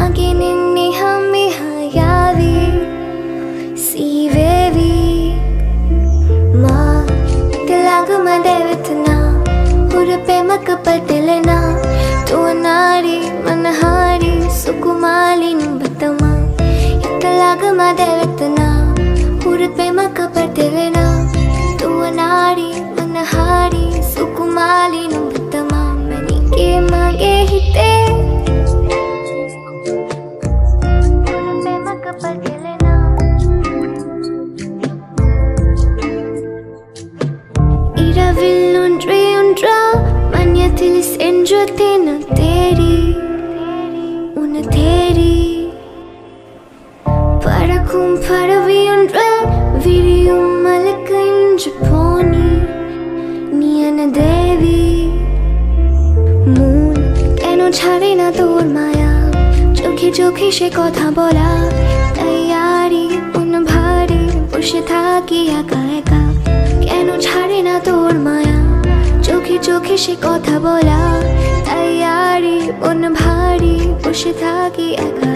ಹಾಗೆ ನಿನ್ನೆ ಹಮ್ಮಿ ಹಯಾವಿ ಸೀವೇವಿ ಮಾ ತಿಲಾಗಮ ದೇವತನ ಹುರುಪೆ ಮಕ ಪಟಲನ ತೋ ನಾರಿ ಮನಹಾರಿ ಸುಕುಮಾಲಿ ಬತಮ ಇತ್ತಲಾಗಮ ದೇವತನ ಹುರುಪೆ ಮಕ ಪಟಲನ दिल्स इन जो दिन तेरी उन तेरी para comparvi un re vidi un malaka in japoni niana devi মন কেন ছাড়ে না তোর মায়া চোখে চোখে সে কথা বলা তৈয়ারি উন ভারে বসে থাকি একা একা কেন ছাড়ে না তোর মায়া চোখে সে কথা বলা তাই আরে অন্য ভারী বসে থাকি একা।